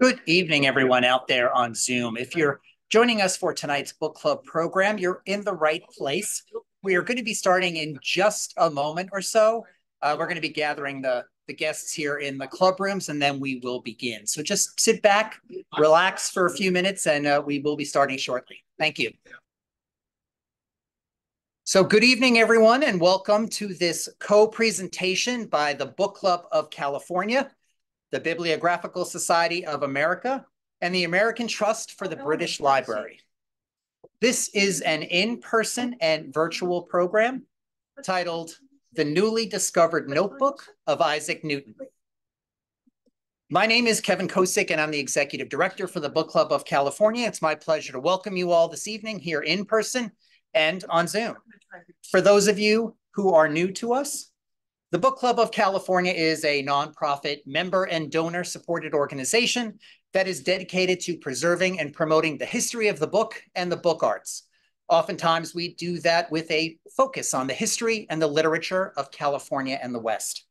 Good evening, everyone out there on Zoom. If you're joining us for tonight's book club program, you're in the right place. We are going to be starting in just a moment or so. Uh, we're going to be gathering the, the guests here in the club rooms, and then we will begin. So just sit back, relax for a few minutes, and uh, we will be starting shortly. Thank you. So good evening, everyone, and welcome to this co-presentation by the Book Club of California the Bibliographical Society of America, and the American Trust for the British Library. This is an in-person and virtual program titled The Newly Discovered Notebook of Isaac Newton. My name is Kevin Kosick, and I'm the Executive Director for the Book Club of California. It's my pleasure to welcome you all this evening here in person and on Zoom. For those of you who are new to us, the Book Club of California is a nonprofit member and donor supported organization that is dedicated to preserving and promoting the history of the book and the book arts. Oftentimes, we do that with a focus on the history and the literature of California and the West.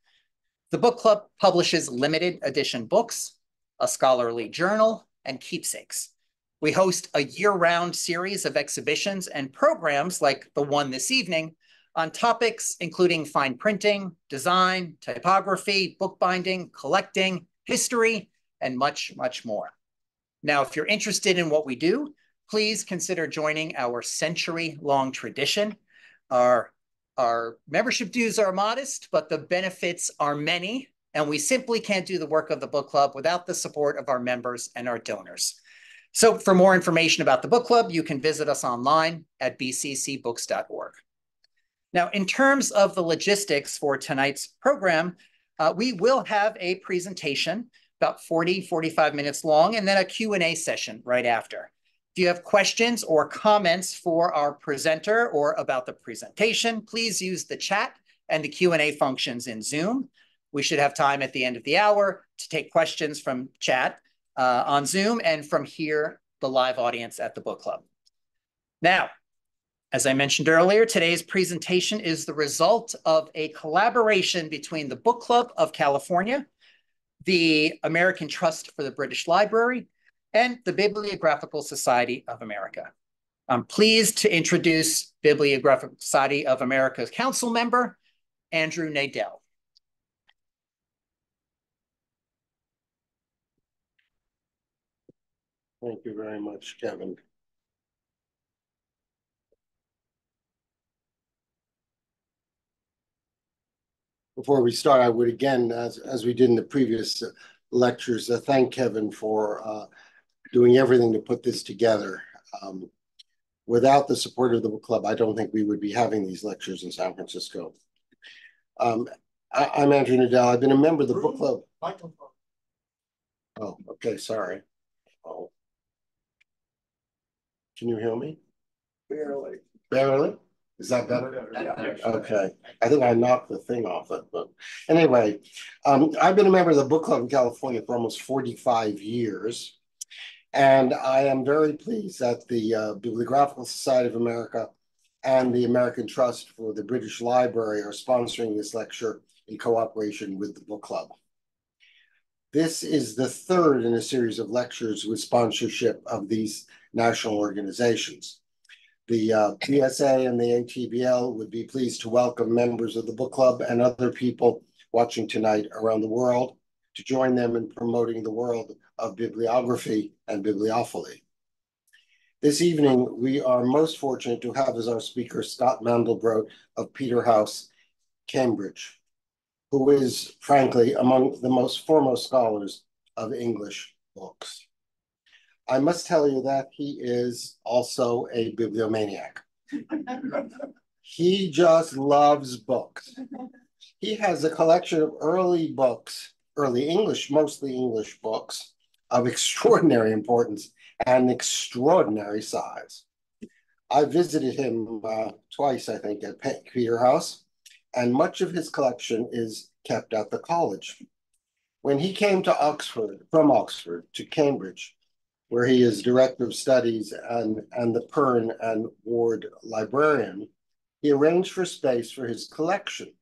The book club publishes limited edition books, a scholarly journal, and keepsakes. We host a year-round series of exhibitions and programs like the one this evening on topics including fine printing, design, typography, bookbinding, collecting, history, and much, much more. Now, if you're interested in what we do, please consider joining our century-long tradition. Our, our membership dues are modest, but the benefits are many, and we simply can't do the work of the book club without the support of our members and our donors. So for more information about the book club, you can visit us online at bccbooks.org. Now, in terms of the logistics for tonight's program, uh, we will have a presentation about 40, 45 minutes long, and then a Q&A session right after. If you have questions or comments for our presenter or about the presentation, please use the chat and the Q&A functions in Zoom. We should have time at the end of the hour to take questions from chat uh, on Zoom and from here, the live audience at the book club. Now, as I mentioned earlier, today's presentation is the result of a collaboration between the Book Club of California, the American Trust for the British Library, and the Bibliographical Society of America. I'm pleased to introduce Bibliographical Society of America's council member, Andrew Nadell. Thank you very much, Kevin. Before we start, I would again, as, as we did in the previous lectures, uh, thank Kevin for uh, doing everything to put this together. Um, without the support of the book club, I don't think we would be having these lectures in San Francisco. Um, I, am Andrew Nadell. I've been a member of the book club. Oh, okay, sorry. Oh. Can you hear me? Barely. Barely? Is that better? Okay. I think I knocked the thing off it, but anyway, um, I've been a member of the Book Club in California for almost 45 years. And I am very pleased that the uh, Bibliographical Society of America and the American Trust for the British Library are sponsoring this lecture in cooperation with the book club. This is the third in a series of lectures with sponsorship of these national organizations. The uh, BSA and the ATBL would be pleased to welcome members of the book club and other people watching tonight around the world to join them in promoting the world of bibliography and bibliophily. This evening, we are most fortunate to have as our speaker Scott Mandelbrote of Peterhouse, Cambridge, who is, frankly, among the most foremost scholars of English books. I must tell you that he is also a bibliomaniac. he just loves books. He has a collection of early books, early English, mostly English books of extraordinary importance and extraordinary size. I visited him uh, twice, I think, at Peterhouse, and much of his collection is kept at the college. When he came to Oxford, from Oxford to Cambridge, where he is director of studies and, and the Perne and Ward librarian, he arranged for space for his collection.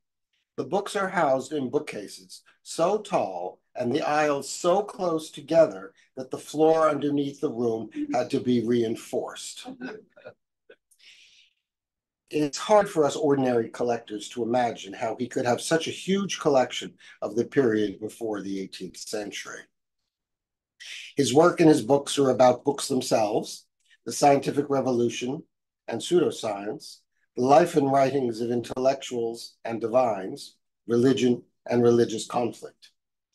The books are housed in bookcases so tall and the aisles so close together that the floor underneath the room had to be reinforced. It's hard for us ordinary collectors to imagine how he could have such a huge collection of the period before the 18th century. His work and his books are about books themselves, the scientific revolution and pseudoscience, the life and writings of intellectuals and divines, religion and religious conflict.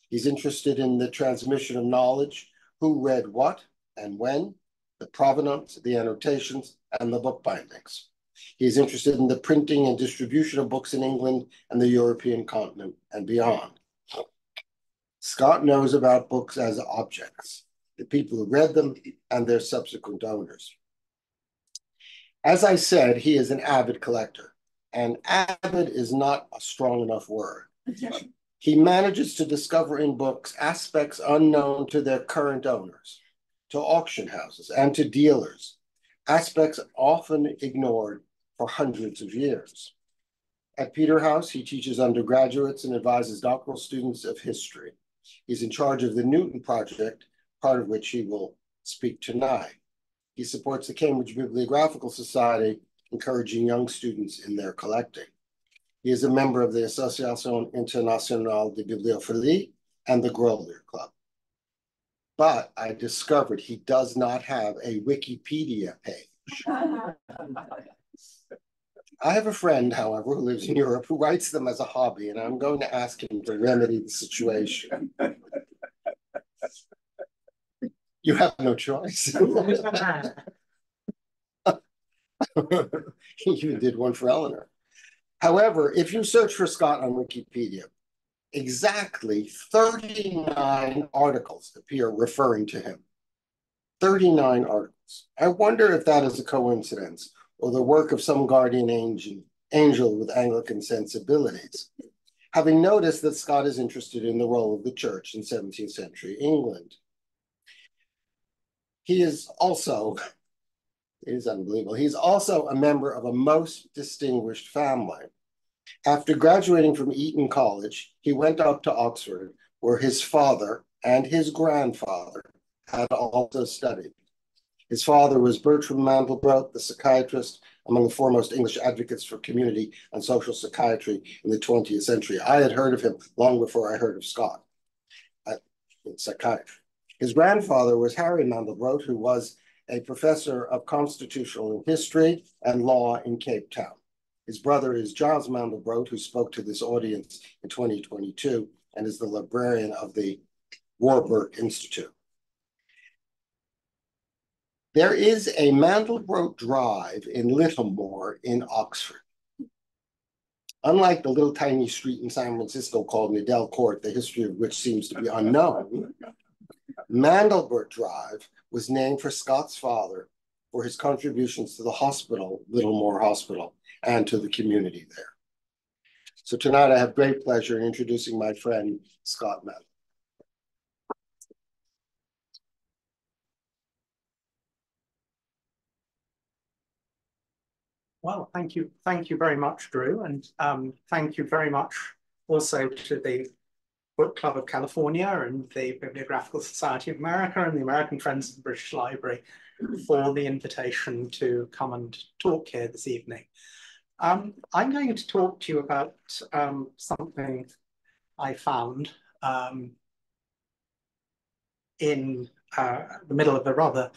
He's interested in the transmission of knowledge, who read what and when, the provenance, the annotations, and the bookbindings. He's interested in the printing and distribution of books in England and the European continent and beyond. Scott knows about books as objects, the people who read them and their subsequent owners. As I said, he is an avid collector, and avid is not a strong enough word. He manages to discover in books aspects unknown to their current owners, to auction houses, and to dealers, aspects often ignored for hundreds of years. At Peterhouse, he teaches undergraduates and advises doctoral students of history. He's in charge of the Newton Project, part of which he will speak tonight. He supports the Cambridge Bibliographical Society, encouraging young students in their collecting. He is a member of the Association Internationale de Bibliophilie and the Grolier Club. But I discovered he does not have a Wikipedia page. I have a friend, however, who lives in Europe who writes them as a hobby, and I'm going to ask him to remedy the situation. You have no choice. you did one for Eleanor. However, if you search for Scott on Wikipedia, exactly 39 articles appear referring to him. 39 articles. I wonder if that is a coincidence or the work of some guardian angel, angel with Anglican sensibilities. Having noticed that Scott is interested in the role of the church in 17th century England. He is also, it is unbelievable, he's also a member of a most distinguished family. After graduating from Eton College, he went up to Oxford, where his father and his grandfather had also studied. His father was Bertram Mandelbrote, the psychiatrist, among the foremost English advocates for community and social psychiatry in the 20th century. I had heard of him long before I heard of Scott uh, in psychiatry. His grandfather was Harry Mandelbrote, who was a professor of constitutional history and law in Cape Town. His brother is Giles Mandelbrote, who spoke to this audience in 2022 and is the librarian of the Warburg Institute. There is a Mandelbrote Drive in Littlemore in Oxford. Unlike the little tiny street in San Francisco called Nadell Court, the history of which seems to be unknown, Mandelbrote Drive was named for Scott's father for his contributions to the hospital, Littlemore Hospital, and to the community there. So tonight I have great pleasure in introducing my friend, Scott Mellon. Well, thank you. Thank you very much, Drew. And um, thank you very much also to the Book Club of California and the Bibliographical Society of America and the American Friends of the British Library for the invitation to come and talk here this evening. Um, I'm going to talk to you about um, something I found um, in uh, the middle of a rather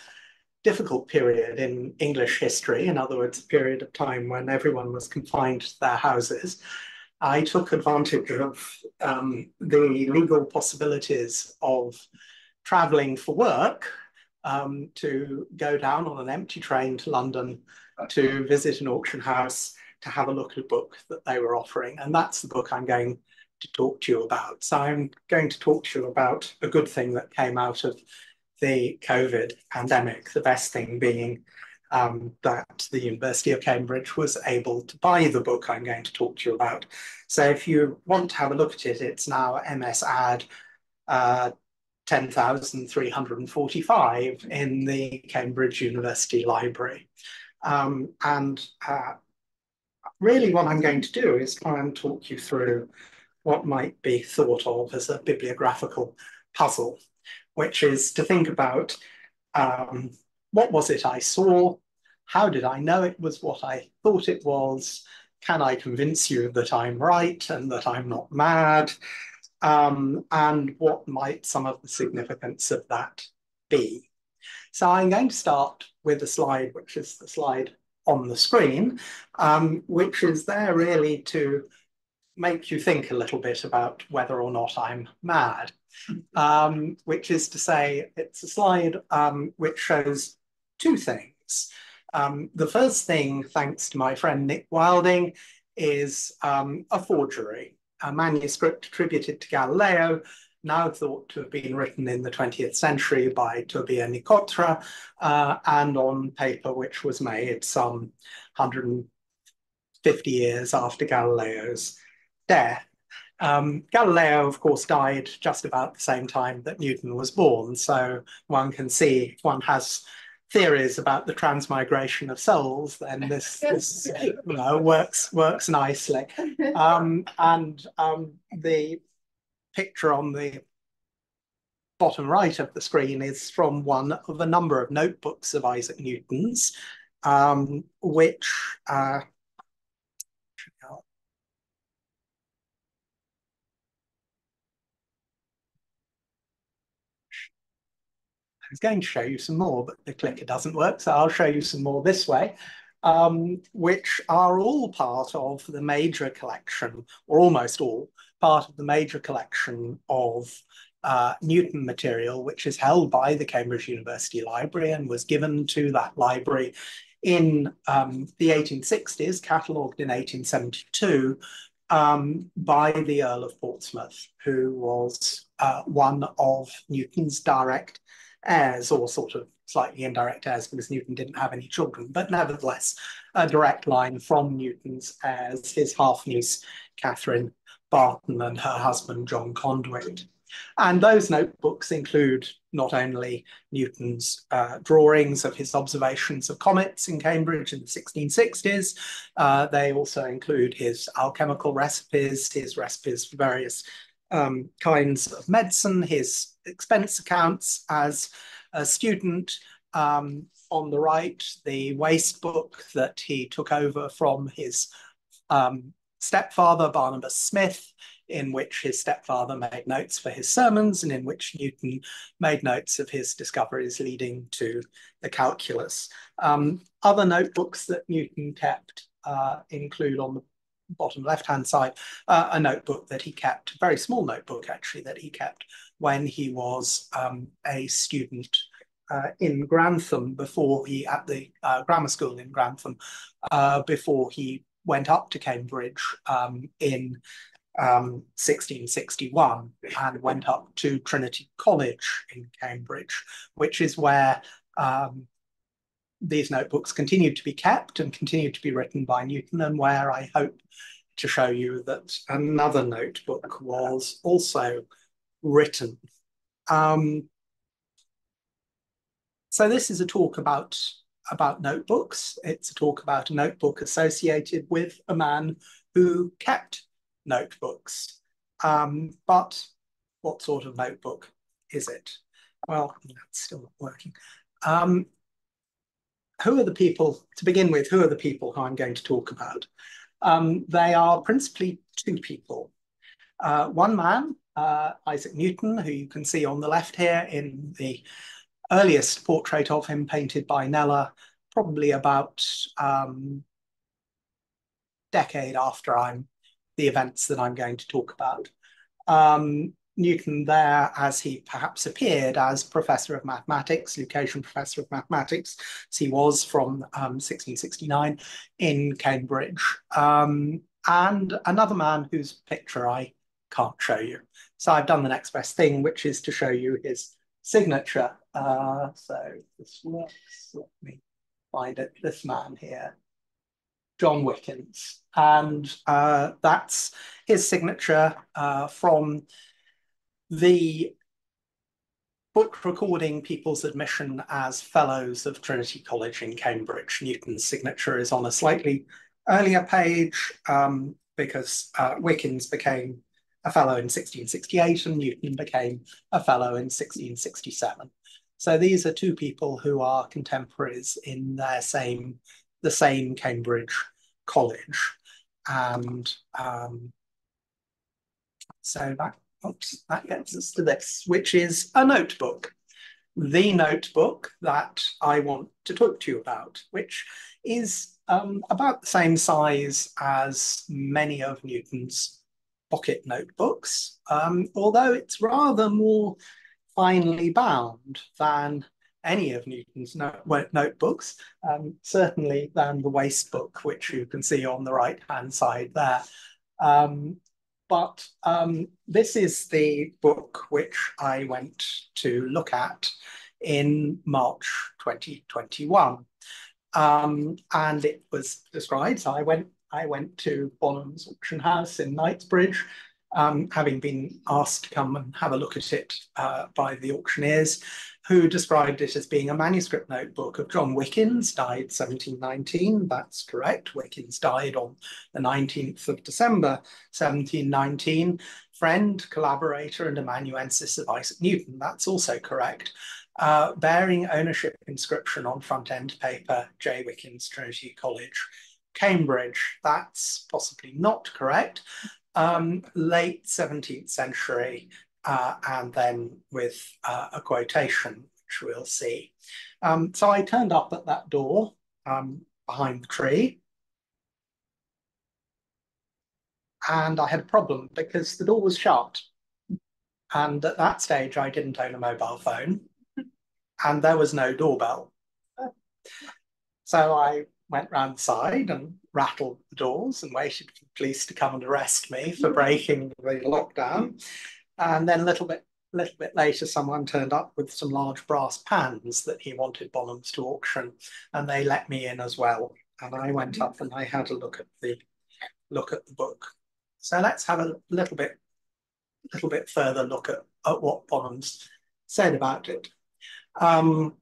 difficult period in English history, in other words, a period of time when everyone was confined to their houses. I took advantage of um, the legal possibilities of traveling for work um, to go down on an empty train to London to visit an auction house to have a look at a book that they were offering. And that's the book I'm going to talk to you about. So I'm going to talk to you about a good thing that came out of the COVID pandemic, the best thing being um, that the University of Cambridge was able to buy the book I'm going to talk to you about. So if you want to have a look at it, it's now MS Add uh, 10,345 in the Cambridge University Library. Um, and uh, really what I'm going to do is try and talk you through what might be thought of as a bibliographical puzzle, which is to think about um, what was it I saw? How did I know it was what I thought it was? Can I convince you that I'm right and that I'm not mad? Um, and what might some of the significance of that be? So I'm going to start with a slide, which is the slide on the screen, um, which is there really to make you think a little bit about whether or not I'm mad, um, which is to say it's a slide um, which shows two things. Um, the first thing, thanks to my friend Nick Wilding, is um, a forgery, a manuscript attributed to Galileo, now thought to have been written in the 20th century by Tobia Nicotra, uh, and on paper which was made some 150 years after Galileo's death. Um, Galileo, of course, died just about the same time that Newton was born. So one can see one has theories about the transmigration of souls, then this, this you know, works works nicely. Um, and um, the picture on the bottom right of the screen is from one of a number of notebooks of Isaac Newton's, um, which uh, I was going to show you some more, but the clicker doesn't work, so I'll show you some more this way, um, which are all part of the major collection, or almost all, part of the major collection of uh, Newton material, which is held by the Cambridge University Library and was given to that library in um, the 1860s, catalogued in 1872, um, by the Earl of Portsmouth, who was uh, one of Newton's direct heirs, or sort of slightly indirect heirs, because Newton didn't have any children, but nevertheless, a direct line from Newton's heirs, his half-niece, Catherine Barton, and her husband, John Conduitt. And those notebooks include not only Newton's uh, drawings of his observations of comets in Cambridge in the 1660s, uh, they also include his alchemical recipes, his recipes for various um, kinds of medicine, his expense accounts as a student. Um, on the right, the waste book that he took over from his um, stepfather, Barnabas Smith, in which his stepfather made notes for his sermons and in which Newton made notes of his discoveries leading to the calculus. Um, other notebooks that Newton kept uh, include on the bottom left-hand side, uh, a notebook that he kept, a very small notebook actually, that he kept when he was um, a student uh, in Grantham before he, at the uh, grammar school in Grantham, uh, before he went up to Cambridge um, in um, 1661 and went up to Trinity College in Cambridge, which is where um, these notebooks continued to be kept and continued to be written by Newton, and where I hope to show you that another notebook was also written. Um, so this is a talk about, about notebooks. It's a talk about a notebook associated with a man who kept notebooks. Um, but what sort of notebook is it? Well, that's still not working. Um, who are the people, to begin with, who are the people who I'm going to talk about? Um, they are principally two people. Uh, one man, uh, Isaac Newton, who you can see on the left here in the earliest portrait of him painted by Kneller, probably about um, decade after I'm the events that I'm going to talk about. Um, Newton there, as he perhaps appeared as Professor of Mathematics, Lucasian Professor of Mathematics, as he was from um, 1669 in Cambridge. Um, and another man whose picture I can't show you. So I've done the next best thing, which is to show you his signature. Uh, so this works. Let me find it. This man here. John Wickins. And uh, that's his signature uh, from the book recording people's admission as fellows of Trinity College in Cambridge. Newton's signature is on a slightly earlier page um, because uh, Wickins became a fellow in 1668 and Newton became a fellow in 1667. So these are two people who are contemporaries in their same, the same Cambridge college. And um, so that, oops, that gets us to this, which is a notebook. The notebook that I want to talk to you about, which is um, about the same size as many of Newton's pocket notebooks, um, although it's rather more finely bound than any of Newton's notebooks, um, certainly than the waste book, which you can see on the right-hand side there. Um, but um, this is the book which I went to look at in March 2021. Um, and it was described, so I went I went to Bonham's auction house in Knightsbridge, um, having been asked to come and have a look at it uh, by the auctioneers, who described it as being a manuscript notebook of John Wickins, died 1719. That's correct. Wickins died on the 19th of December 1719. Friend, collaborator, and amanuensis of Isaac Newton. That's also correct. Uh, bearing ownership inscription on front end paper, J. Wickins, Trinity College, Cambridge. That's possibly not correct. Um, late 17th century, uh, and then with uh, a quotation, which we'll see. Um, so I turned up at that door um, behind the tree. And I had a problem because the door was shut. And at that stage, I didn't own a mobile phone and there was no doorbell. So I went round the side and rattled the doors and waited for the police to come and arrest me for breaking the lockdown. And then a little bit little bit later, someone turned up with some large brass pans that he wanted Bonhams to auction, and they let me in as well. And I went up and I had a look at the look at the book. So let's have a little bit little bit further look at, at what Bonhams said about it. Um,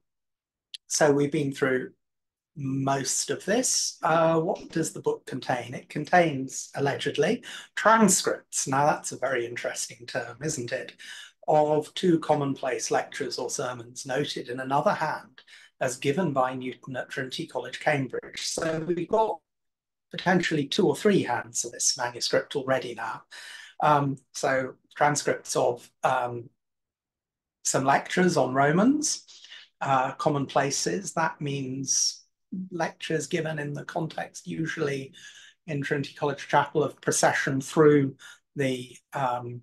so we've been through most of this. Uh, what does the book contain? It contains, allegedly, transcripts. Now, that's a very interesting term, isn't it? Of two commonplace lectures or sermons noted in another hand as given by Newton at Trinity College, Cambridge. So we've got potentially two or three hands of this manuscript already now. Um, so transcripts of um, some lectures on Romans, uh, commonplaces. That means lectures given in the context, usually in Trinity College Chapel, of procession through the um,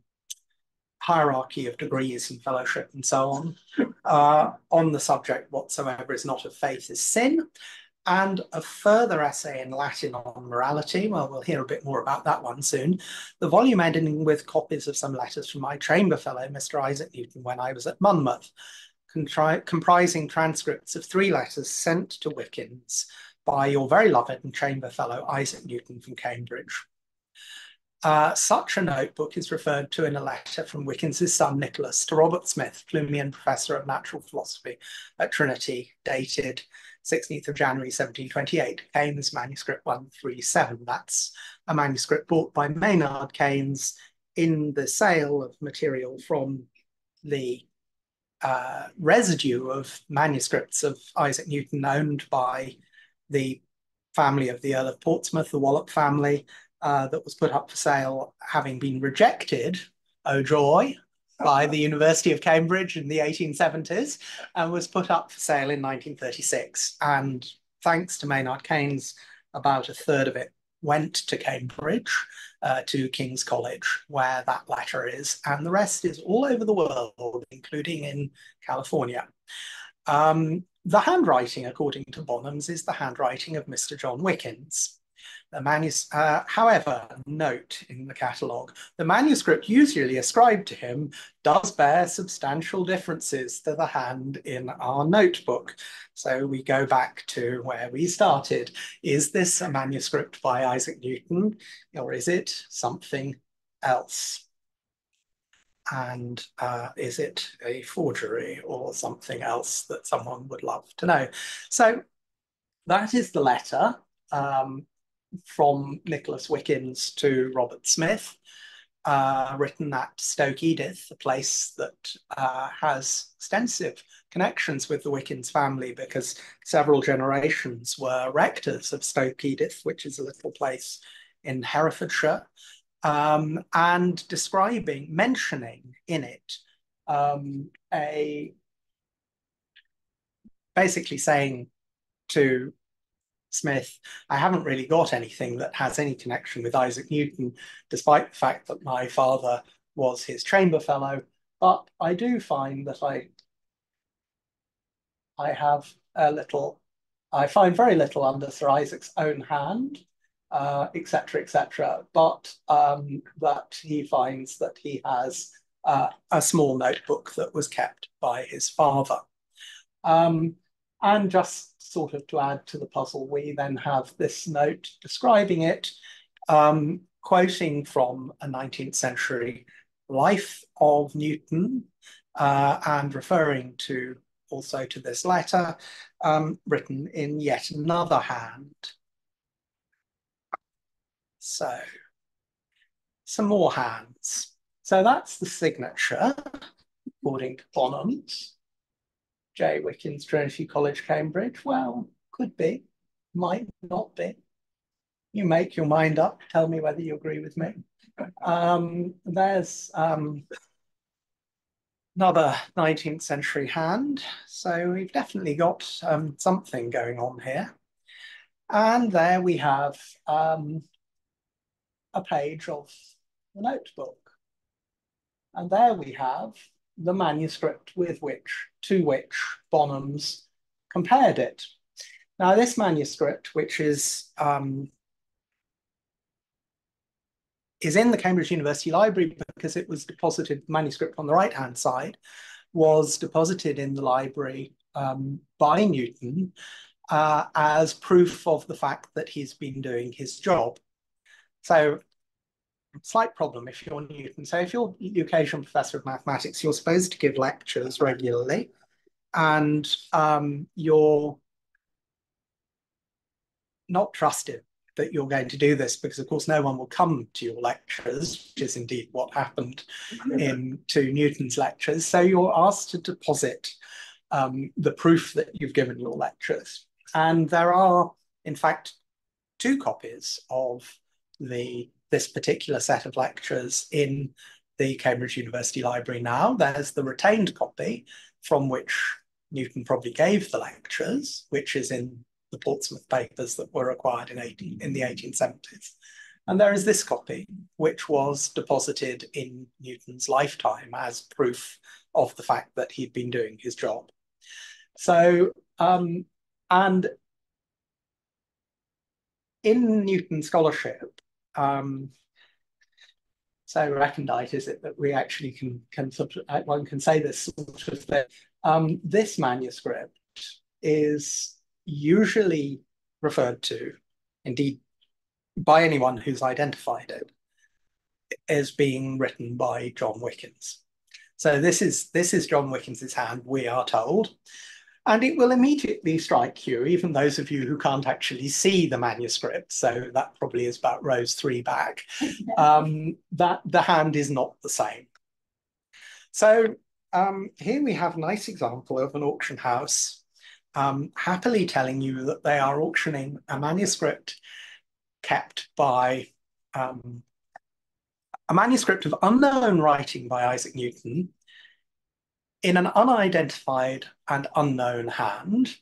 hierarchy of degrees and fellowship and so on, uh, on the subject whatsoever is not of faith is sin, and a further essay in Latin on morality. Well, we'll hear a bit more about that one soon. The volume ending with copies of some letters from my chamber fellow, Mr. Isaac Newton, when I was at Monmouth, comprising transcripts of three letters sent to Wickins by your very loved and chamber fellow, Isaac Newton from Cambridge. Uh, such a notebook is referred to in a letter from Wickins' son Nicholas to Robert Smith, Plumian Professor of Natural Philosophy at Trinity, dated 16th of January 1728, Keynes manuscript 137. That's a manuscript bought by Maynard Keynes in the sale of material from the uh, residue of manuscripts of Isaac Newton owned by the family of the Earl of Portsmouth, the Wallop family, uh, that was put up for sale having been rejected, oh joy, by the University of Cambridge in the 1870s and was put up for sale in 1936. And thanks to Maynard Keynes, about a third of it went to Cambridge, uh, to King's College, where that letter is, and the rest is all over the world, including in California. Um, the handwriting, according to Bonhams, is the handwriting of Mr. John Wickins. The manus uh, however, note in the catalogue, the manuscript usually ascribed to him does bear substantial differences to the hand in our notebook. So we go back to where we started. Is this a manuscript by Isaac Newton or is it something else? And uh, is it a forgery or something else that someone would love to know? So that is the letter. Um, from Nicholas Wickins to Robert Smith. uh, written at Stoke Edith, a place that uh, has extensive connections with the Wickins family because several generations were rectors of Stoke Edith, which is a little place in Herefordshire, um, and describing, mentioning in it um, a basically saying to Smith, I haven't really got anything that has any connection with Isaac Newton, despite the fact that my father was his chamber fellow. But I do find that I, I have a little, I find very little under Sir Isaac's own hand, etc., uh, etc. Et but um, that he finds that he has uh, a small notebook that was kept by his father. Um, and just sort of to add to the puzzle, we then have this note describing it, um, quoting from a 19th century life of Newton uh, and referring to also to this letter um, written in yet another hand. So, some more hands. So that's the signature, according to Bonhams. J. Wickins, Trinity College, Cambridge? Well, could be, might not be. You make your mind up. Tell me whether you agree with me. Um, there's um, another 19th century hand. So we've definitely got um, something going on here. And there we have um, a page of the notebook. And there we have the manuscript with which, to which Bonhams compared it. Now this manuscript, which is um, is in the Cambridge University Library because it was deposited, manuscript on the right-hand side, was deposited in the library um, by Newton uh, as proof of the fact that he's been doing his job. So slight problem if you're Newton. So if you're the Lucasian professor of mathematics, you're supposed to give lectures regularly and um, you're not trusted that you're going to do this because of course no one will come to your lectures, which is indeed what happened in to Newton's lectures. So you're asked to deposit um, the proof that you've given your lectures. And there are, in fact, two copies of the this particular set of lectures in the Cambridge University Library now. There's the retained copy from which Newton probably gave the lectures, which is in the Portsmouth papers that were acquired in, 18, in the 1870s. And there is this copy, which was deposited in Newton's lifetime as proof of the fact that he'd been doing his job. So, um, and in Newton scholarship, um, so recondite is it that we actually can can uh, one can say this sort of thing. Um, this manuscript is usually referred to, indeed, by anyone who's identified it, as being written by John Wickins. So this is this is John Wickins's hand, we are told. And it will immediately strike you, even those of you who can't actually see the manuscript, so that probably is about rows three back, um, that the hand is not the same. So um, here we have a nice example of an auction house um, happily telling you that they are auctioning a manuscript kept by um, a manuscript of unknown writing by Isaac Newton in an unidentified and unknown hand,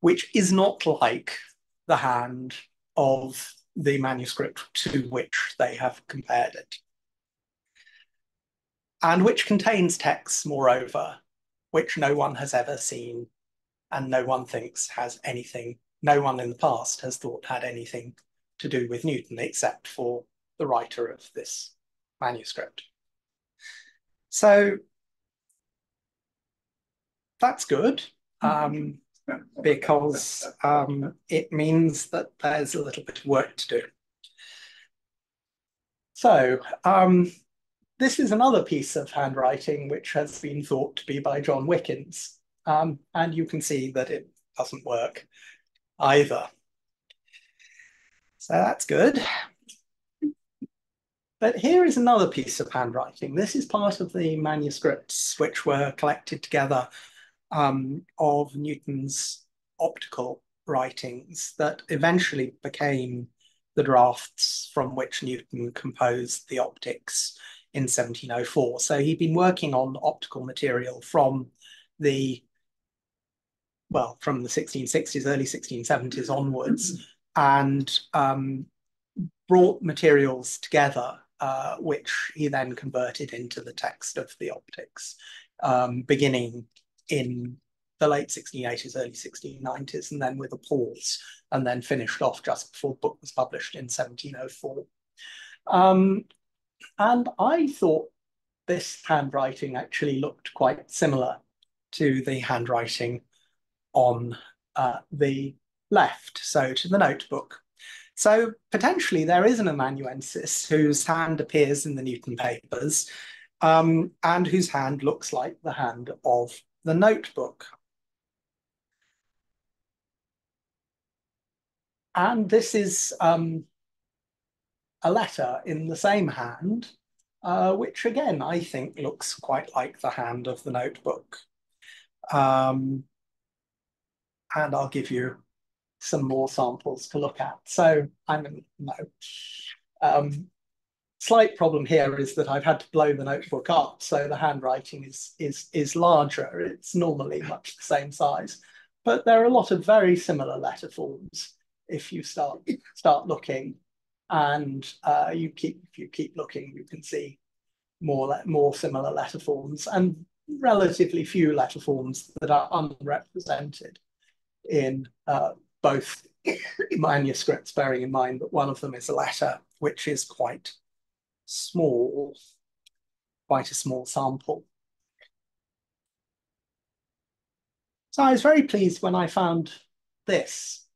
which is not like the hand of the manuscript to which they have compared it. And which contains texts, moreover, which no one has ever seen and no one thinks has anything, no one in the past has thought had anything to do with Newton except for the writer of this manuscript. So that's good um, because um, it means that there's a little bit of work to do. So um, this is another piece of handwriting which has been thought to be by John Wickins. Um, and you can see that it doesn't work either. So that's good. But here is another piece of handwriting. This is part of the manuscripts which were collected together um, of Newton's optical writings that eventually became the drafts from which Newton composed the Opticks in 1704. So he'd been working on optical material from the well, from the 1660s, early 1670s onwards, and um, brought materials together, uh, which he then converted into the text of the Opticks, um, beginning in the late 1680s, early 1690s, and then with a pause, and then finished off just before the book was published in 1704. Um, and I thought this handwriting actually looked quite similar to the handwriting on uh, the left, so to the notebook. So potentially there is an amanuensis whose hand appears in the Newton papers um, and whose hand looks like the hand of the notebook. And this is um, a letter in the same hand, uh, which again, I think looks quite like the hand of the notebook. Um, and I'll give you some more samples to look at. So I'm in no. Um, slight problem here is that I've had to blow the notebook up, so the handwriting is is is larger. It's normally much the same size, but there are a lot of very similar letter forms if you start start looking, and uh, you keep if you keep looking, you can see more more similar letter forms and relatively few letter forms that are unrepresented in uh, both manuscripts, bearing in mind that one of them is a letter, which is quite small, quite a small sample. So I was very pleased when I found this,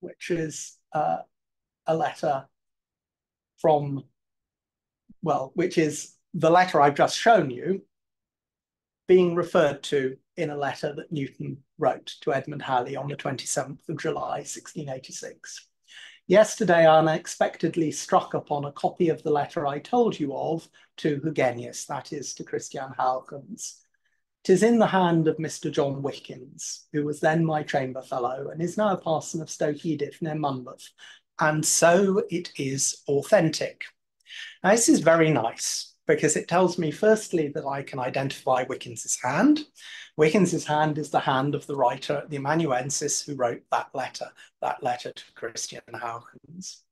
which is uh, a letter from, well, which is the letter I've just shown you, being referred to in a letter that Newton wrote to Edmund Halley on the 27th of July, 1686. Yesterday, I unexpectedly struck upon a copy of the letter I told you of to Hugenius, that is, to Christian Huygens. Tis in the hand of Mr. John Wickins, who was then my chamber fellow and is now a parson of Stoke Edith near Monmouth, and so it is authentic. Now, this is very nice because it tells me firstly that I can identify Wickins's hand. Wickins's hand is the hand of the writer, the amanuensis who wrote that letter, that letter to Christian Huygens.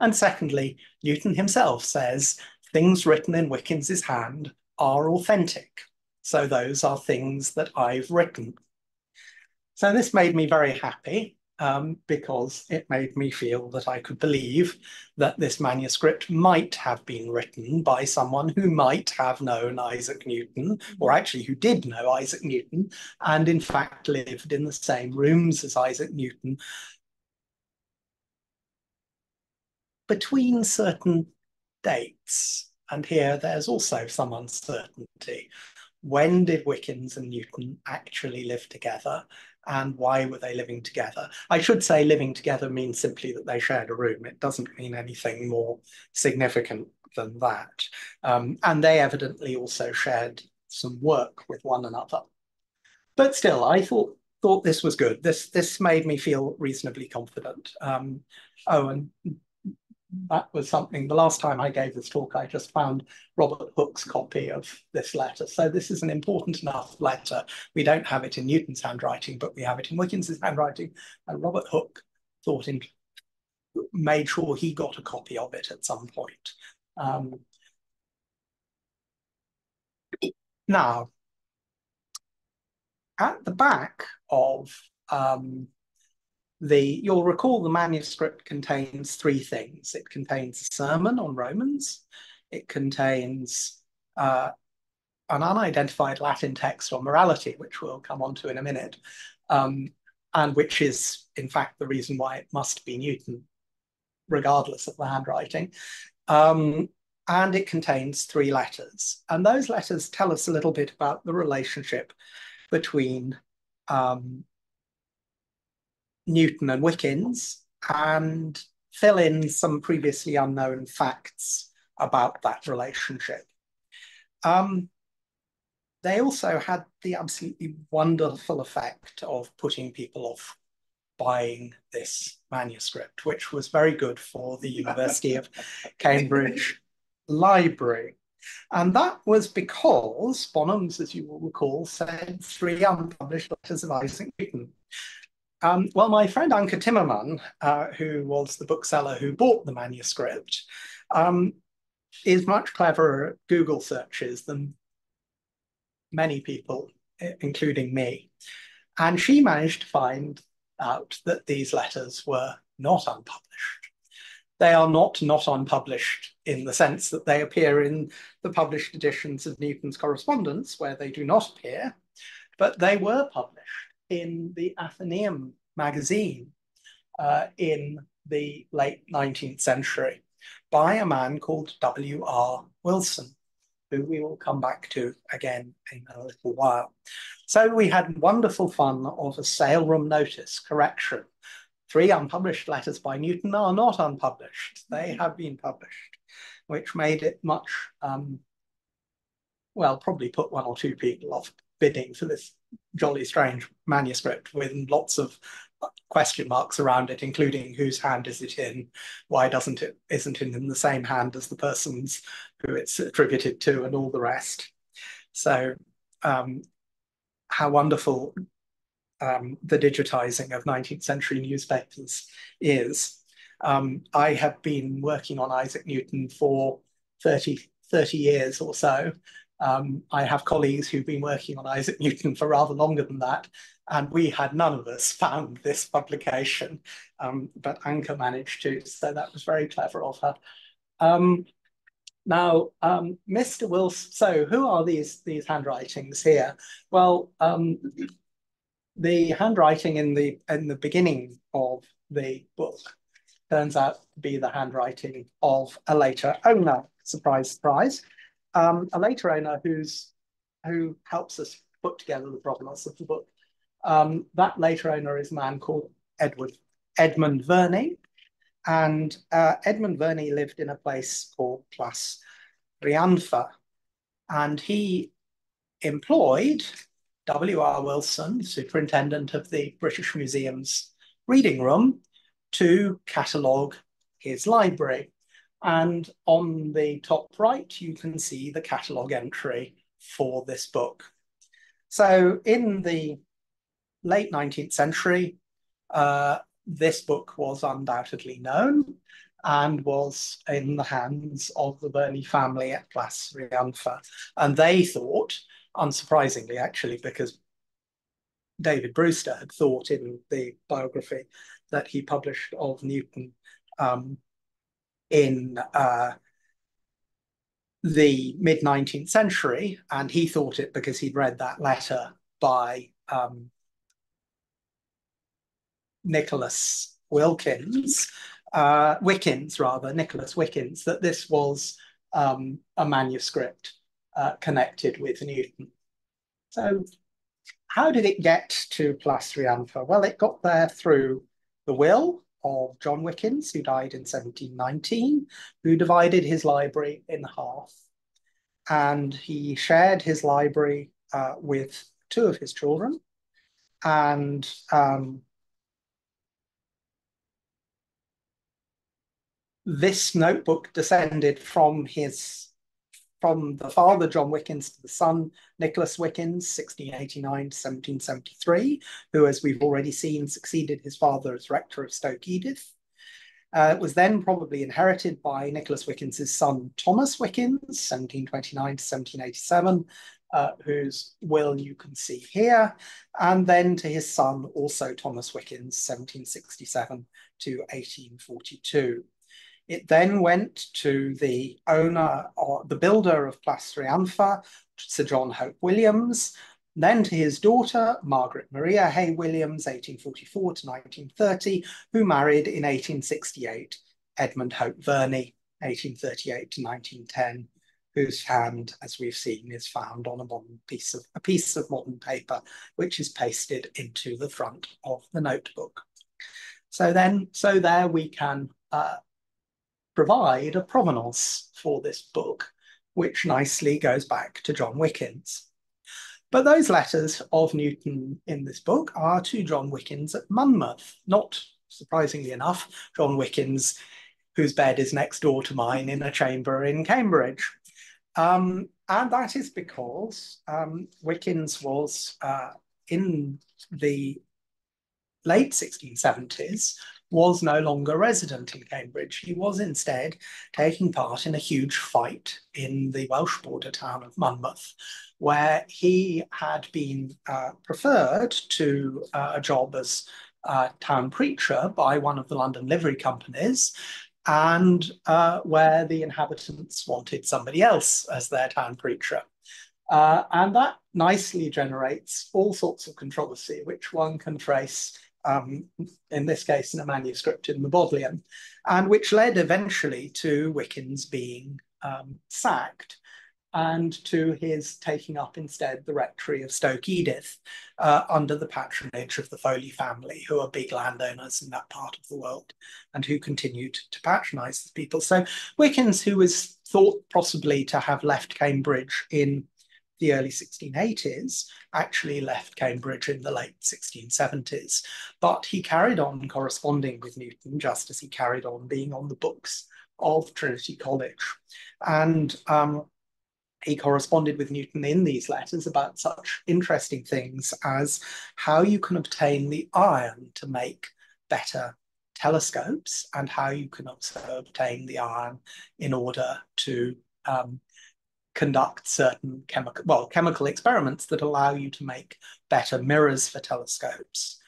And secondly, Newton himself says things written in Wickins's hand are authentic. So those are things that I've written. So this made me very happy um, because it made me feel that I could believe that this manuscript might have been written by someone who might have known Isaac Newton, or actually who did know Isaac Newton, and in fact lived in the same rooms as Isaac Newton between certain dates. And here there's also some uncertainty. When did Wickins and Newton actually live together? And why were they living together? I should say living together means simply that they shared a room. It doesn't mean anything more significant than that. Um, and they evidently also shared some work with one another. But still, I thought thought this was good. This this made me feel reasonably confident. Um, oh, and that was something, the last time I gave this talk, I just found Robert Hooke's copy of this letter. So this is an important enough letter. We don't have it in Newton's handwriting, but we have it in Wickins's handwriting. And Robert Hooke thought in, made sure he got a copy of it at some point. Um, now, at the back of um, the you'll recall the manuscript contains three things. It contains a sermon on Romans. It contains uh, an unidentified Latin text on morality, which we'll come on to in a minute, um, and which is, in fact, the reason why it must be Newton, regardless of the handwriting. Um, and it contains three letters. And those letters tell us a little bit about the relationship between um, Newton and Wickins and fill in some previously unknown facts about that relationship. Um, they also had the absolutely wonderful effect of putting people off buying this manuscript, which was very good for the University of Cambridge library. And that was because Bonhams, as you will recall, said three unpublished letters of Isaac Newton. Um, well, my friend Anke Timmerman, uh, who was the bookseller who bought the manuscript, um, is much cleverer at Google searches than many people, including me. And she managed to find out that these letters were not unpublished. They are not not unpublished in the sense that they appear in the published editions of Newton's correspondence, where they do not appear, but they were published in the Athenaeum magazine uh, in the late 19th century by a man called W.R. Wilson, who we will come back to again in a little while. So we had wonderful fun of a sale room notice correction. Three unpublished letters by Newton are not unpublished. They have been published, which made it much, um, well, probably put one or two people off bidding for this jolly strange manuscript with lots of question marks around it, including whose hand is it in? Why doesn't it isn't it in the same hand as the person's who it's attributed to, and all the rest. So, um, how wonderful um, the digitizing of 19th century newspapers is. Um, I have been working on Isaac Newton for 30, 30 years or so. Um, I have colleagues who've been working on Isaac Newton for rather longer than that, and we had none of us found this publication, um, but Anke managed to, so that was very clever of her. Um, now, um, Mr. Wilson, so who are these, these handwritings here? Well, um, the handwriting in the, in the beginning of the book turns out to be the handwriting of a later owner, surprise, surprise. Um, a later owner who's, who helps us put together the provenance of the book. Um, that later owner is a man called Edward Edmund Verney. And uh, Edmund Verney lived in a place called Plas Rhianfa. And he employed W.R. Wilson, superintendent of the British Museum's reading room, to catalogue his library. And on the top right, you can see the catalogue entry for this book. So in the late 19th century, uh, this book was undoubtedly known and was in the hands of the Verney family at Plas Rhianfa. And they thought, unsurprisingly actually, because David Brewster had thought in the biography that he published of Newton um, in uh, the mid 19th century, and he thought it because he'd read that letter by um, Nicholas Wilkins, uh, Wickins rather, Nicholas Wickins, that this was um, a manuscript uh, connected with Newton. So how did it get to Plas Rhianfa? Well, it got there through the will of John Wickins, who died in 1719, who divided his library in half. And he shared his library uh, with two of his children. And um, this notebook descended from his from the father John Wickins to the son Nicholas Wickins, 1689 to 1773, who, as we've already seen, succeeded his father as rector of Stoke Edith. Uh, it was then probably inherited by Nicholas Wickins' son Thomas Wickins, 1729 to 1787, uh, whose will you can see here, and then to his son, also Thomas Wickins, 1767 to 1842. It then went to the owner or the builder of Plas Rhianfa, Sir John Hope Williams, then to his daughter, Margaret Maria Hay Williams, 1844 to 1930, who married in 1868 Edmund Hope Verney, 1838 to 1910, whose hand, as we've seen, is found on a modern piece of a piece of modern paper, which is pasted into the front of the notebook. So then, so there we can uh, provide a provenance for this book, which nicely goes back to John Wickins. But those letters of Newton in this book are to John Wickins at Monmouth, not surprisingly enough, John Wickins, whose bed is next door to mine in a chamber in Cambridge. Um, and that is because um, Wickins was uh, in the late 1670s was no longer resident in Cambridge. He was instead taking part in a huge fight in the Welsh border town of Monmouth, where he had been uh, preferred to uh, a job as town preacher by one of the London livery companies, and uh, where the inhabitants wanted somebody else as their town preacher. Uh, and that nicely generates all sorts of controversy, which one can trace um, in this case in a manuscript in the Bodleian, and which led eventually to Wickins being um, sacked and to his taking up instead the rectory of Stoke Edith uh, under the patronage of the Foley family, who are big landowners in that part of the world and who continued to patronize the people. So Wickins, who was thought possibly to have left Cambridge in the early 1680s, actually left Cambridge in the late 1670s. But he carried on corresponding with Newton just as he carried on being on the books of Trinity College. And um, he corresponded with Newton in these letters about such interesting things as how you can obtain the iron to make better telescopes and how you can also obtain the iron in order to um, conduct certain chemical, well, chemical experiments that allow you to make better mirrors for telescopes.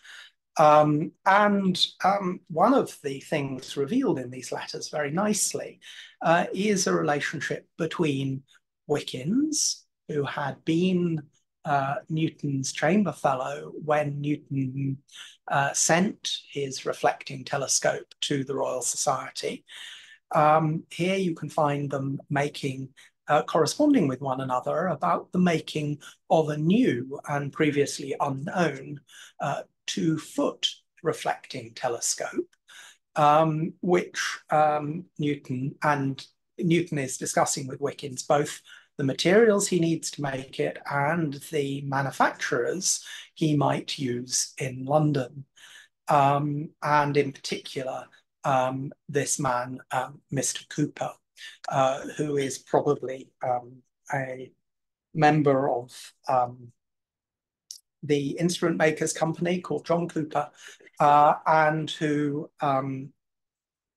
Um, and um, one of the things revealed in these letters very nicely uh, is a relationship between Wickins, who had been uh, Newton's chamber fellow when Newton uh, sent his reflecting telescope to the Royal Society. Um, here you can find them making uh, corresponding with one another about the making of a new and previously unknown uh, two-foot reflecting telescope, um, which um, Newton and Newton is discussing with Wickins both the materials he needs to make it and the manufacturers he might use in London. Um, and in particular, um, this man, um, Mr. Cooper, uh, who is probably um, a member of um, the instrument makers company called John Cooper, uh, and who um,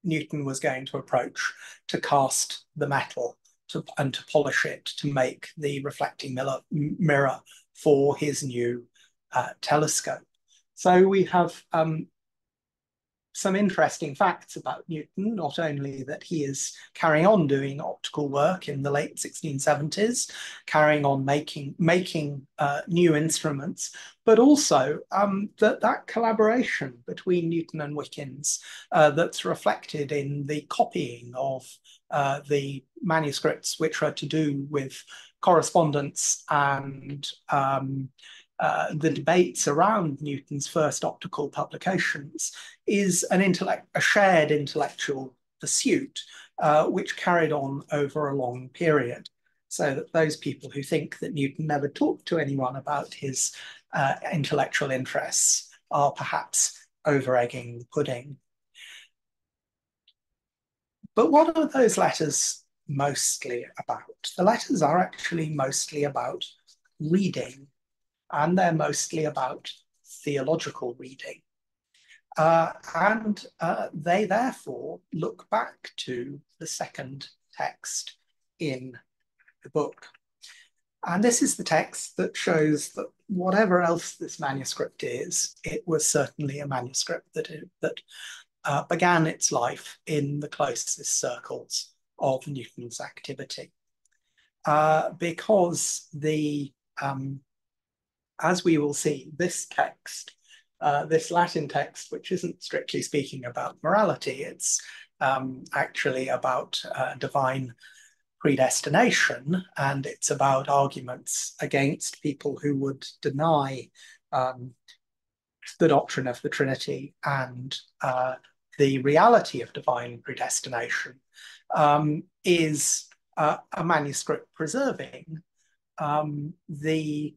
Newton was going to approach to cast the metal to, and to polish it to make the reflecting mirror, mirror for his new uh, telescope. So we have um, some interesting facts about Newton, not only that he is carrying on doing optical work in the late 1670s, carrying on making, making uh, new instruments, but also um, that that collaboration between Newton and Wickins uh, that's reflected in the copying of uh, the manuscripts which are to do with correspondence and um, uh, the debates around Newton's first optical publications is an intellect, a shared intellectual pursuit, uh, which carried on over a long period. So that those people who think that Newton never talked to anyone about his uh, intellectual interests are perhaps over egging the pudding. But what are those letters mostly about? The letters are actually mostly about reading and they're mostly about theological reading. Uh, and uh, they therefore look back to the second text in the book. And this is the text that shows that whatever else this manuscript is, it was certainly a manuscript that, it, that uh, began its life in the closest circles of Newton's activity. Uh, because the um, as we will see, this text, uh, this Latin text, which isn't strictly speaking about morality, it's um, actually about uh, divine predestination, and it's about arguments against people who would deny um, the doctrine of the Trinity and uh, the reality of divine predestination um, is uh, a manuscript preserving um, the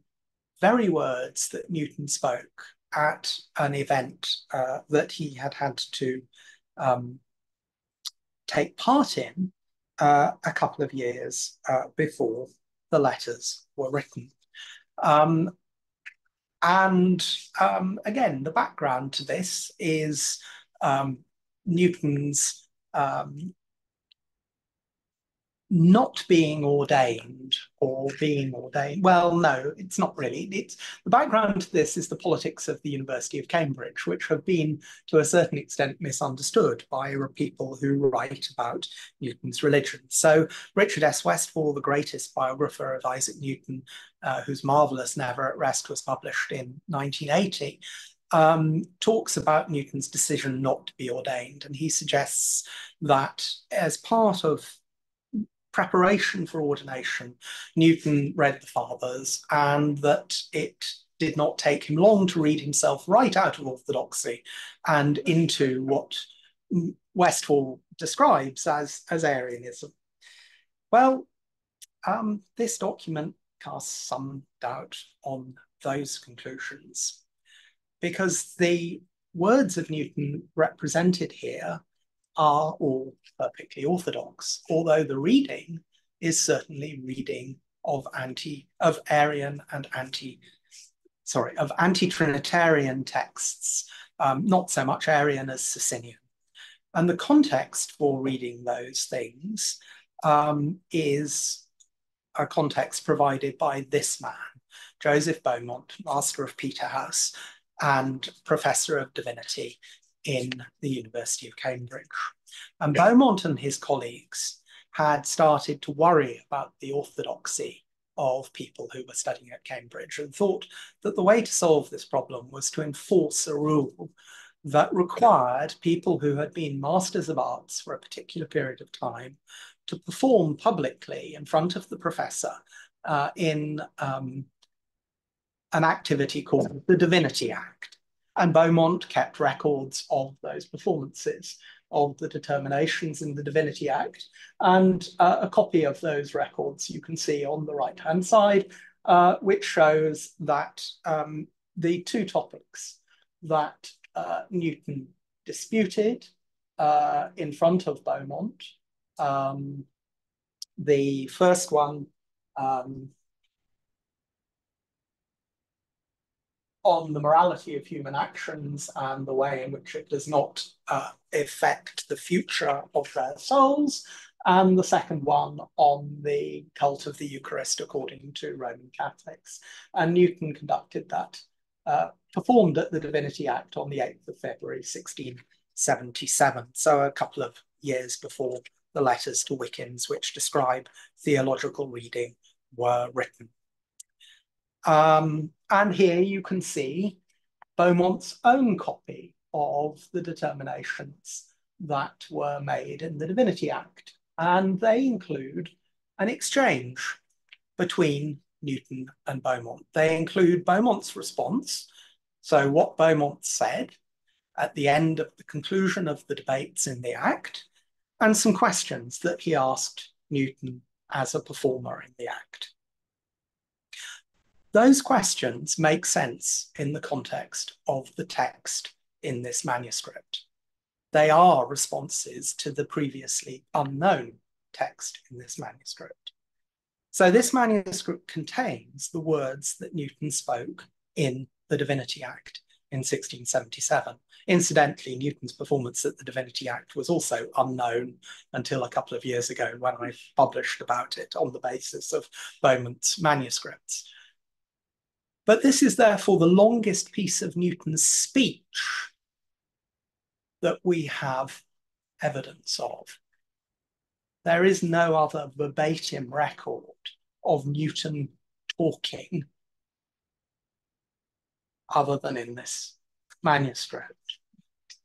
very words that Newton spoke at an event uh, that he had had to um, take part in uh, a couple of years uh, before the letters were written. Um, and um, again, the background to this is um, Newton's um, not being ordained or being ordained. Well, no, it's not really. It's the background to this is the politics of the University of Cambridge, which have been to a certain extent misunderstood by people who write about Newton's religion. So Richard S. Westfall, the greatest biographer of Isaac Newton, uh, whose marvelous Never at Rest was published in 1980, um, talks about Newton's decision not to be ordained. And he suggests that as part of preparation for ordination, Newton read the Fathers and that it did not take him long to read himself right out of orthodoxy and into what Westfall describes as, as Arianism. Well, um, this document casts some doubt on those conclusions because the words of Newton represented here are all perfectly orthodox, although the reading is certainly reading of anti of Arian and anti sorry of anti-Trinitarian texts, um, not so much Arian as Socinian. And the context for reading those things um, is a context provided by this man, Joseph Beaumont, master of Peterhouse and professor of divinity in the University of Cambridge. And Beaumont and his colleagues had started to worry about the orthodoxy of people who were studying at Cambridge and thought that the way to solve this problem was to enforce a rule that required people who had been masters of arts for a particular period of time to perform publicly in front of the professor uh, in um, an activity called the Divinity Act. And Beaumont kept records of those performances, of the determinations in the Divinity Act. And uh, a copy of those records you can see on the right-hand side, uh, which shows that um, the two topics that uh, Newton disputed uh, in front of Beaumont, um, the first one um, on the morality of human actions and the way in which it does not uh, affect the future of their souls, and the second one on the cult of the Eucharist according to Roman Catholics. And Newton conducted that, uh, performed at the Divinity Act on the 8th of February 1677, so a couple of years before the letters to Wickins, which describe theological reading, were written. Um, and here you can see Beaumont's own copy of the determinations that were made in the Divinity Act. And they include an exchange between Newton and Beaumont. They include Beaumont's response. So what Beaumont said at the end of the conclusion of the debates in the Act, and some questions that he asked Newton as a performer in the Act. Those questions make sense in the context of the text in this manuscript. They are responses to the previously unknown text in this manuscript. So this manuscript contains the words that Newton spoke in the Divinity Act in 1677. Incidentally, Newton's performance at the Divinity Act was also unknown until a couple of years ago when I published about it on the basis of Beaumont's manuscripts. But this is therefore the longest piece of Newton's speech that we have evidence of. There is no other verbatim record of Newton talking other than in this manuscript.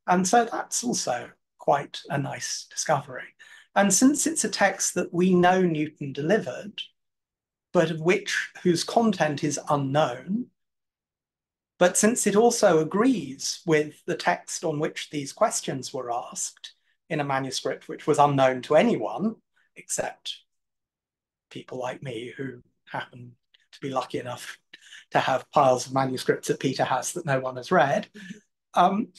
And so that's also quite a nice discovery. And since it's a text that we know Newton delivered, but of which whose content is unknown, But since it also agrees with the text on which these questions were asked in a manuscript which was unknown to anyone except people like me who happen to be lucky enough to have piles of manuscripts at Peterhouse that no one has read, um,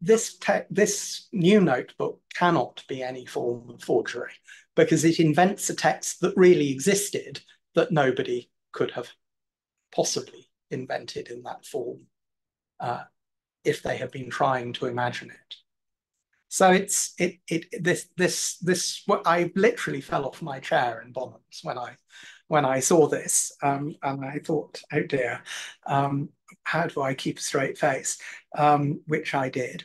this this new notebook cannot be any form of forgery because it invents a text that really existed that nobody could have possibly invented in that form uh, if they had been trying to imagine it. So it's it it this this this I literally fell off my chair in Bonhams when I when I saw this, um, and I thought, oh dear, um, how do I keep a straight face? Um, which I did.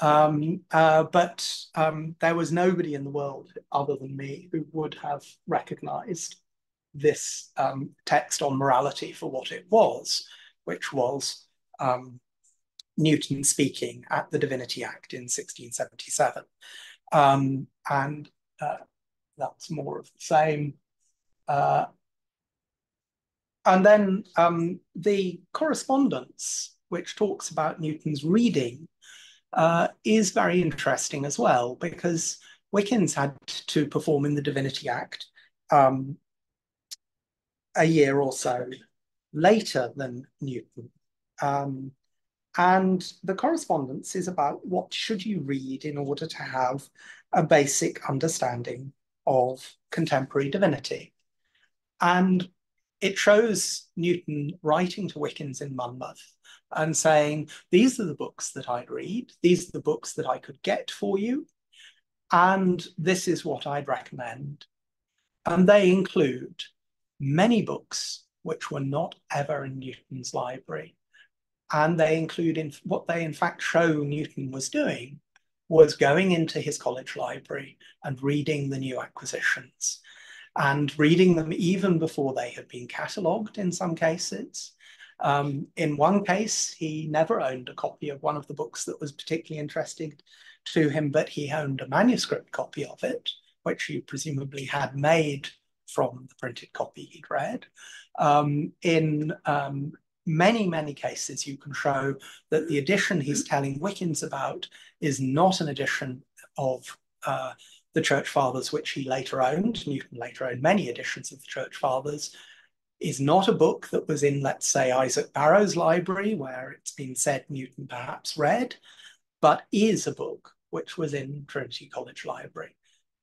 Um, uh, but um, there was nobody in the world other than me who would have recognized this um, text on morality for what it was, which was um, Newton speaking at the Divinity Act in 1677. Um, and uh, that's more of the same. Uh, and then um, the correspondence, which talks about Newton's reading, uh, is very interesting as well, because Wickins had to perform in the Divinity Act um, a year or so later than Newton. Um, and the correspondence is about what should you read in order to have a basic understanding of contemporary divinity. And it shows Newton writing to Wickins in Monmouth and saying, these are the books that I'd read, these are the books that I could get for you, and this is what I'd recommend. And they include many books which were not ever in Newton's library. And they include in what they in fact show Newton was doing was going into his college library and reading the new acquisitions and reading them even before they had been catalogued in some cases. Um, in one case, he never owned a copy of one of the books that was particularly interesting to him, but he owned a manuscript copy of it, which he presumably had made from the printed copy he'd read. Um, in um, many, many cases, you can show that the edition he's telling Wickins about is not an edition of uh, the Church Fathers, which he later owned. Newton later owned many editions of the Church Fathers, is not a book that was in, let's say, Isaac Barrow's library, where it's been said Newton perhaps read, but is a book which was in Trinity College Library.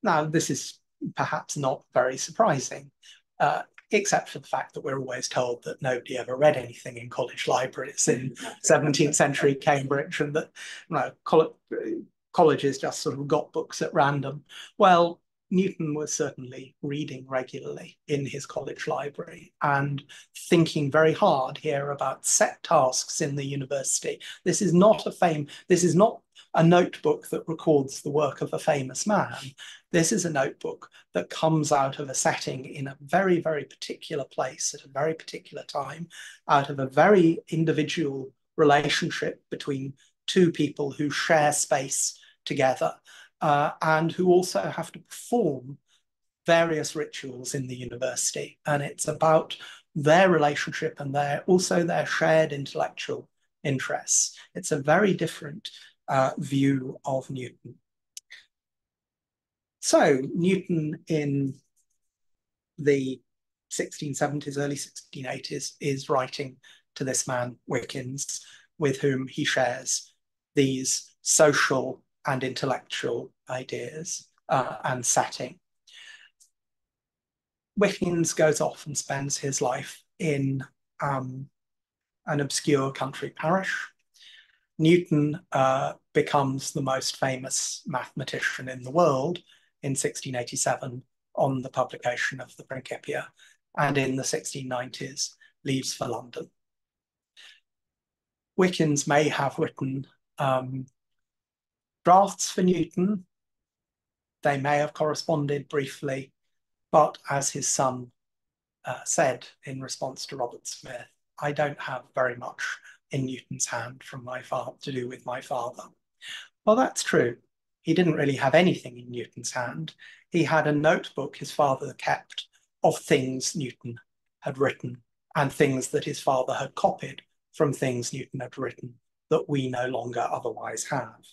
Now, this is perhaps not very surprising, uh, except for the fact that we're always told that nobody ever read anything in college libraries in 17th century Cambridge and that you know, colleges just sort of got books at random. Well, Newton was certainly reading regularly in his college library and thinking very hard here about set tasks in the university. This is not a fame, this is not a notebook that records the work of a famous man. This is a notebook that comes out of a setting in a very, very particular place at a very particular time, out of a very individual relationship between two people who share space together uh, and who also have to perform various rituals in the university. And it's about their relationship and their also their shared intellectual interests. It's a very different uh, view of Newton. So Newton in the 1670s, early 1680s is writing to this man, Wickins, with whom he shares these social and intellectual ideas uh, and setting. Wickins goes off and spends his life in um, an obscure country parish. Newton uh, becomes the most famous mathematician in the world in 1687 on the publication of the Principia, and in the 1690s leaves for London. Wickins may have written um, drafts for Newton. They may have corresponded briefly, but as his son uh, said in response to Robert Smith, I don't have very much in Newton's hand from my father to do with my father. Well, that's true. He didn't really have anything in Newton's hand. He had a notebook his father kept of things Newton had written and things that his father had copied from things Newton had written that we no longer otherwise have.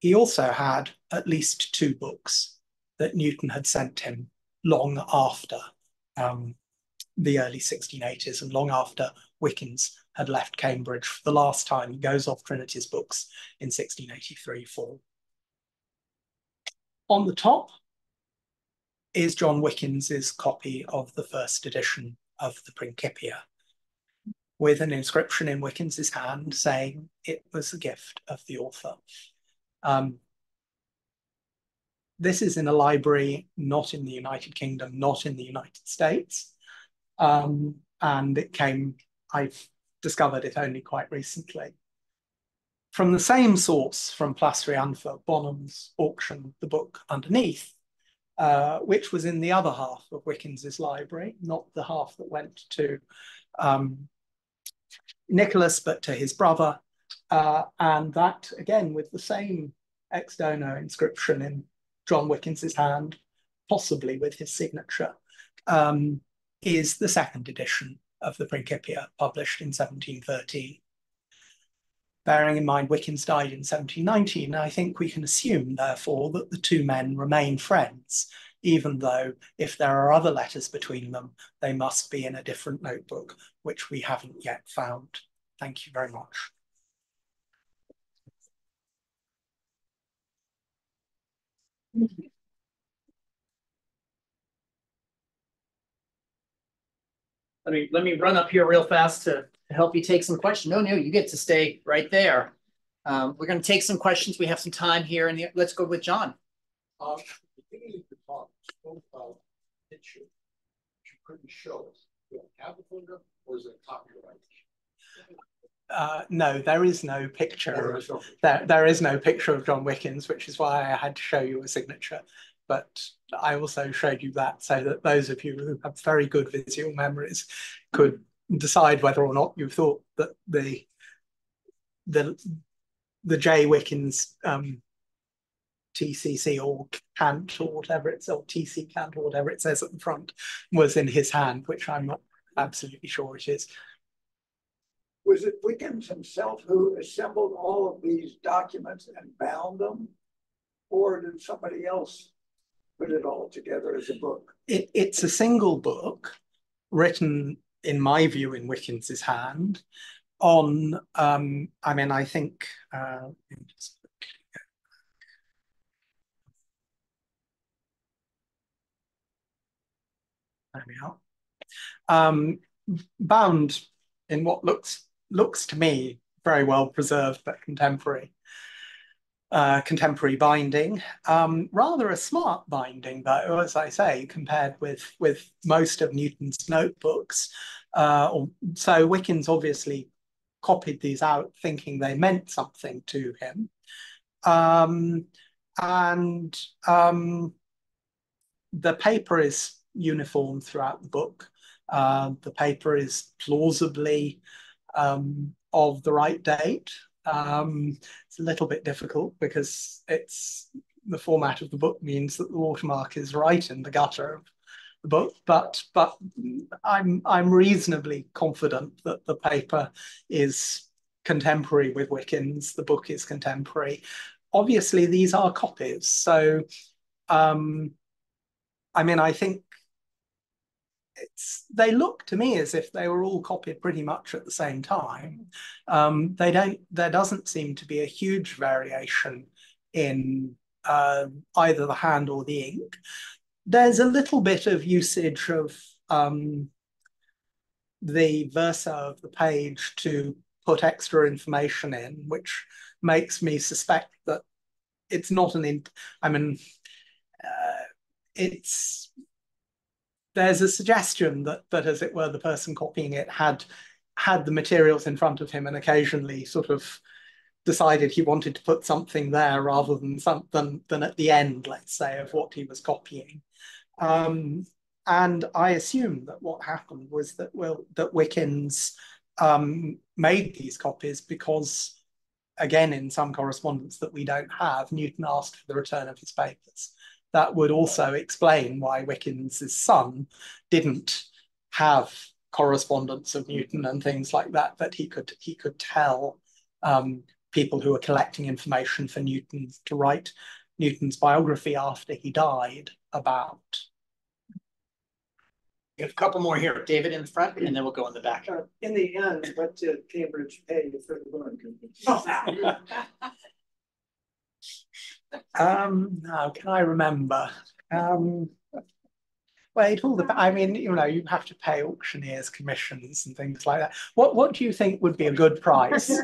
He also had at least two books that Newton had sent him long after um, the early 1680s and long after Wickins had left Cambridge for the last time. He goes off Trinity's books in 1683 fall. On the top is John Wickins's copy of the first edition of the Principia, with an inscription in Wickins's hand saying it was a gift of the author. Um, this is in a library not in the United Kingdom, not in the United States. Um, and it came, I've discovered it only quite recently. From the same source from Plas Rhianfa, Bonham's auction, the book underneath, uh, which was in the other half of Wickins's library, not the half that went to um, Nicholas, but to his brother. Uh, and that, again, with the same ex dono inscription in John Wickins's hand, possibly with his signature, um, is the second edition of the Principia, published in 1713. Bearing in mind Wickins died in 1719, I think we can assume, therefore, that the two men remain friends, even though if there are other letters between them, they must be in a different notebook, which we haven't yet found. Thank you very much. Let me let me run up here real fast to, to help you take some questions. No, no, you get to stay right there. Um, we're going to take some questions. We have some time here, and let's go with John. Um, beginning of the talk, spoke about picture. You couldn't show us. Do you have the photo, or is it copyright? Uh, no, there is no picture. There, there is no picture of John Wickins, which is why I had to show you a signature. But I also showed you that so that those of you who have very good visual memories could decide whether or not you thought that the the the J Wickins um, TCC or Cant or whatever it's or TC Cant or whatever it says at the front was in his hand, which I'm not absolutely sure it is was it Wickins himself who assembled all of these documents and bound them? Or did somebody else put it all together as a book? It, it's a single book written, in my view, in Wickins's hand on, um, I mean, I think, uh, there we are, um, bound in what looks looks to me very well preserved but contemporary. Uh, contemporary binding, um, rather a smart binding, though, as I say, compared with with most of Newton's notebooks. Uh, so Wickins obviously copied these out, thinking they meant something to him, um, and um, the paper is uniform throughout the book. Uh, the paper is plausibly um, of the right date. Um, it's a little bit difficult because it's the format of the book means that the watermark is right in the gutter of the book, but but I'm I'm reasonably confident that the paper is contemporary with Wickins. The book is contemporary. Obviously, these are copies, so um, I mean, I think they look to me as if they were all copied pretty much at the same time. Um, they don't. There doesn't seem to be a huge variation in uh, either the hand or the ink. There's a little bit of usage of um, the versa of the page to put extra information in, which makes me suspect that it's not an. I mean, uh, it's there's a suggestion that that as it were the person copying it had had the materials in front of him and occasionally sort of decided he wanted to put something there rather than something than at the end let's say of what he was copying. Um, and I assume that what happened was that well that Wickins um, made these copies because again in some correspondence that we don't have Newton asked for the return of his papers that would also explain why Wickins' son didn't have correspondence of Newton and things like that that he could he could tell um, people who were collecting information for Newton to write Newton's biography after he died about. We have a couple more here. David in the front, and then we'll go in the back. Uh, In the end, what did Cambridge pay for the book? Um, now can I remember? Um, well, it all depends. I mean, you know, you have to pay auctioneers commissions and things like that. What What do you think would be a good price?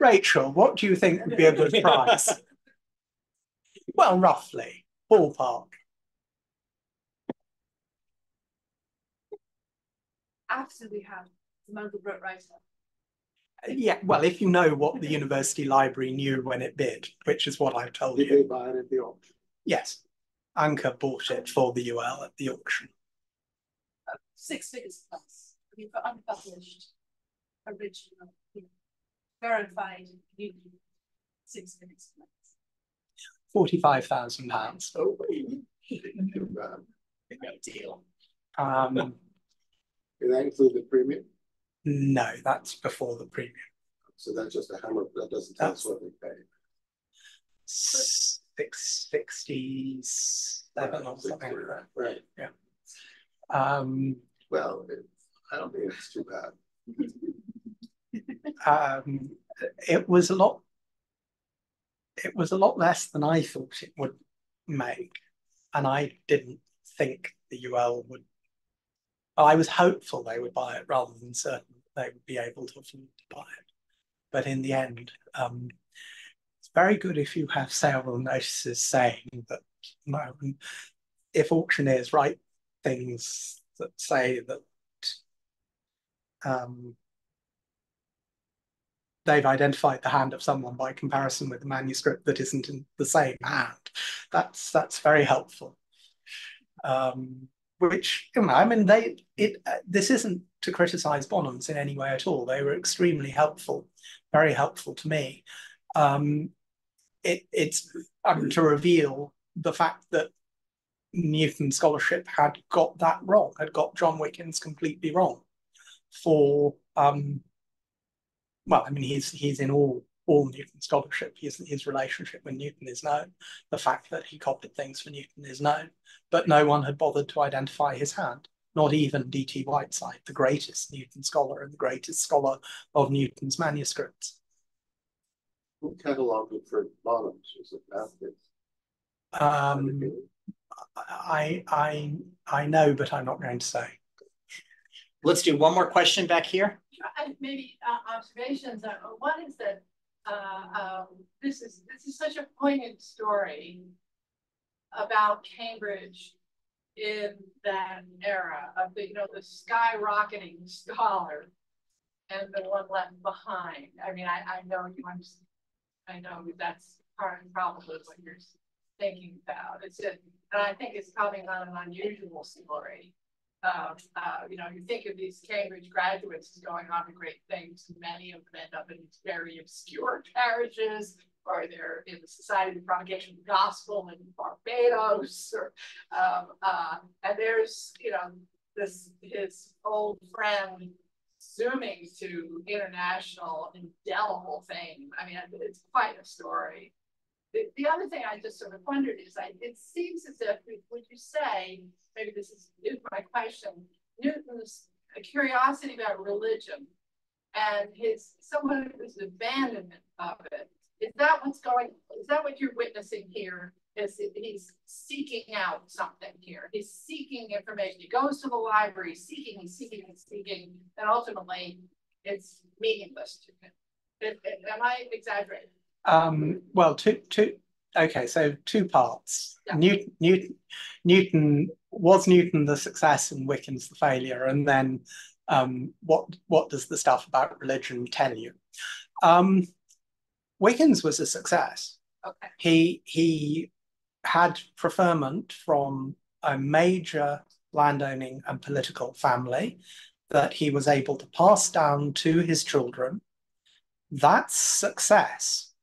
Rachel, what do you think would be a good price? Well, roughly, ballpark. Absolutely have. The Michael Brett writer. Yeah, well, if you know what the university library knew when it bid, which is what I've told Did you. they buy it at the auction? Yes, Anke bought it for the UL at the auction. Six figures plus. I mean, for unpublished, original, you know, verified, you six figures plus. Forty-five thousand pounds. Oh, Did Big deal. Um, Did that include the premium? No, that's before the premium. So that's just a hammer, that doesn't tell us what. Six sixty-seven or something like that. Right, Yeah. Um, well, it- I don't think it's too bad. um, it was a lot. It was a lot less than I thought it would make, and I didn't think the UL would. I was hopeful they would buy it rather than certain they would be able to afford to buy it. But in the end, um, it's very good if you have sale notices saying that no, if auctioneers write things that say that um, they've identified the hand of someone by comparison with the manuscript that isn't in the same hand. That's that's very helpful. Um, which you know, I mean, they it uh, this isn't to criticize Bonhams in any way at all. They were extremely helpful, very helpful to me. Um, it it's to reveal the fact that Newton scholarship had got that wrong, had got John Wickins completely wrong for um, well, I mean, he's he's in all all Newton scholarship. His his relationship with Newton is known. The fact that he copied things for Newton is known, but no one had bothered to identify his hand. Not even D.T. Whiteside, the greatest Newton scholar and the greatest scholar of Newton's manuscripts. Who cataloged it for Bonhams, was it Matthews? Um, I I I know, but I'm not going to say. Let's do one more question back here. Maybe uh, observations, uh, one is that uh, um, this is, this is such a poignant story about Cambridge in that era of the, you know, the skyrocketing scholar and the one left behind. I mean, I, I know you understand, I know that's part and probably what you're thinking about. It's just, and I think it's probably not an unusual story. Uh, you know, you think of these Cambridge graduates as going on to great things, many of them end up in very obscure parishes, or they're in the Society of Propagation of the Gospel in Barbados, or um, uh, and there's you know this his old friend zooming to international indelible fame. I mean, it's quite a story. The, the other thing I just sort of wondered is, I, it seems as if, would you say, maybe this is my question, Newton's curiosity about religion and his of his abandonment of it, is that what's going, is that what you're witnessing here? Is he's seeking out something here. He's seeking information. He goes to the library, seeking and seeking and seeking, and ultimately it's meaningless to him. It, it, am I exaggerating? Um, well, two, two, okay, so two parts. Yeah. Newton, Newton, Newton, was Newton the success and Wickins the failure? And then um, what, what does the stuff about religion tell you? Um, Wickins was a success. Okay. He, he had preferment from a major landowning and political family that he was able to pass down to his children. That's success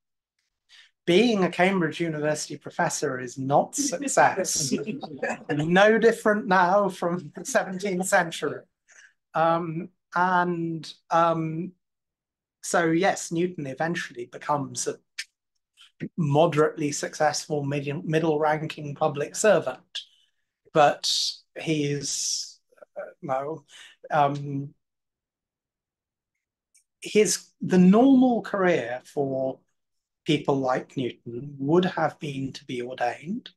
being a Cambridge University professor is not success. no different now from the 17th century. Um, and um, so, yes, Newton eventually becomes a moderately successful middle, middle ranking public servant, but he's uh, no, um, his the normal career for people like Newton would have been to be ordained,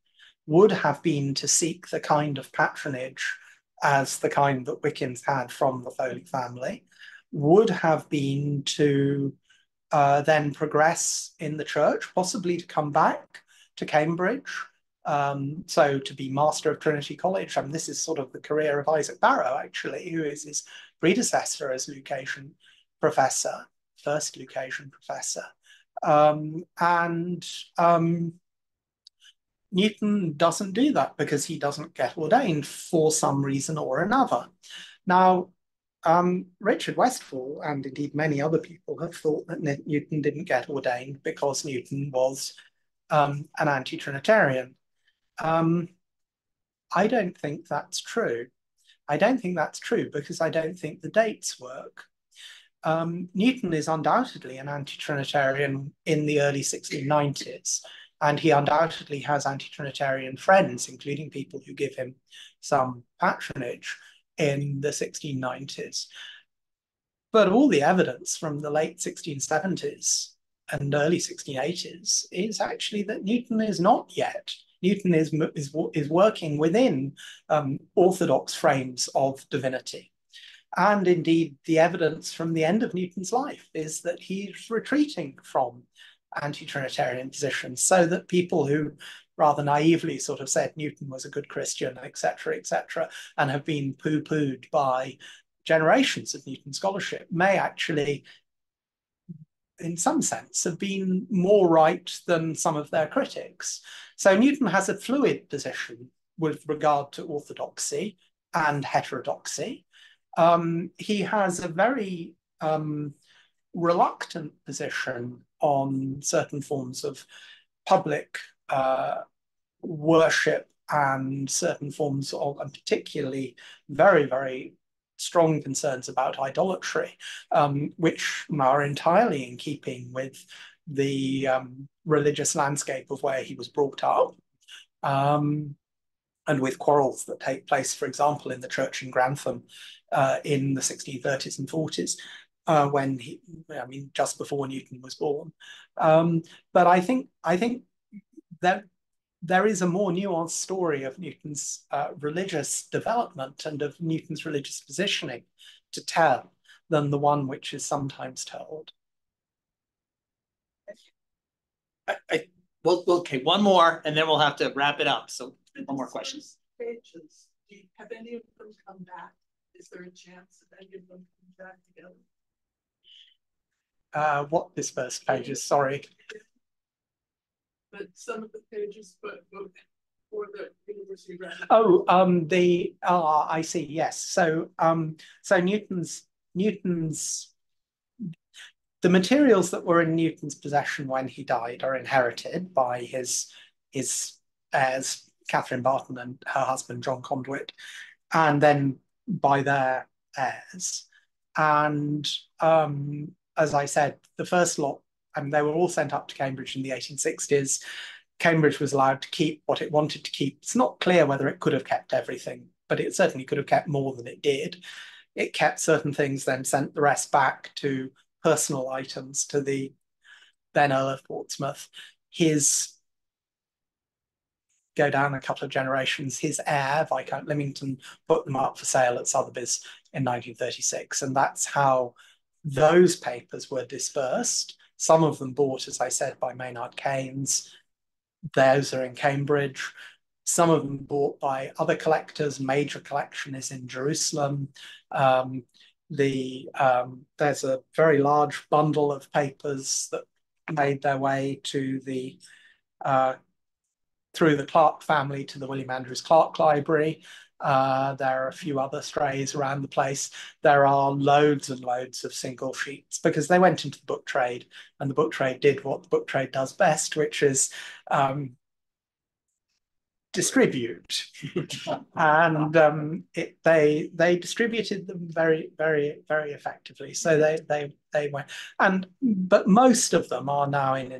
would have been to seek the kind of patronage as the kind that Wickins had from the Foley family, would have been to uh, then progress in the church, possibly to come back to Cambridge. Um, so to be master of Trinity College, I mean, this is sort of the career of Isaac Barrow, actually, who is his predecessor as Lucasian professor, first Lucasian professor. Um, and um, Newton doesn't do that because he doesn't get ordained for some reason or another. Now, um, Richard Westfall and indeed many other people have thought that Newton didn't get ordained because Newton was um, an anti-Trinitarian. Um, I don't think that's true. I don't think that's true because I don't think the dates work um, Newton is undoubtedly an anti-Trinitarian in the early 1690s, and he undoubtedly has anti-Trinitarian friends, including people who give him some patronage in the 1690s. But all the evidence from the late 1670s and early 1680s is actually that Newton is not yet. Newton is, is, is working within um, orthodox frames of divinity. And indeed, the evidence from the end of Newton's life is that he's retreating from anti-Trinitarian positions so that people who rather naively sort of said Newton was a good Christian, etc., etc., and have been poo-pooed by generations of Newton scholarship may actually, in some sense, have been more right than some of their critics. So Newton has a fluid position with regard to orthodoxy and heterodoxy. Um, he has a very um, reluctant position on certain forms of public uh, worship and certain forms of, and particularly very, very strong concerns about idolatry, um, which are entirely in keeping with the um, religious landscape of where he was brought up. Um, and with quarrels that take place, for example, in the church in Grantham uh, in the 1630s and 40s, uh, when he, I mean, just before Newton was born. Um, but I think I think that there is a more nuanced story of Newton's uh, religious development and of Newton's religious positioning to tell than the one which is sometimes told. I, I, well, okay, one more, and then we'll have to wrap it up. So one more question. Pages, have any of them come back? Is there a chance that any of them come back together? Uh, what dispersed pages? Sorry. But some of the pages, but, but for the University Oh, um, the ah, I see. Yes. So, um, so Newton's Newton's the materials that were in Newton's possession when he died are inherited by his his heirs, Catherine Barton and her husband John Conduitt, and then by their heirs. And um, as I said, the first lot, and they were all sent up to Cambridge in the 1860s. Cambridge was allowed to keep what it wanted to keep. It's not clear whether it could have kept everything, but it certainly could have kept more than it did. It kept certain things, then sent the rest back to personal items to the then Earl of Portsmouth. His go down a couple of generations, his heir, Viscount Lymington, put them up for sale at Sotheby's in 1936. And that's how those papers were dispersed. Some of them bought, as I said, by Maynard Keynes. Those are in Cambridge. Some of them bought by other collectors. Major collection is in Jerusalem. Um, the um, there's a very large bundle of papers that made their way to the uh, through the Clark family to the William Andrews Clark Library. Uh, there are a few other strays around the place. There are loads and loads of single sheets because they went into the book trade and the book trade did what the book trade does best, which is um, distribute. and um, it, they they distributed them very very very effectively. So they they they went and but most of them are now in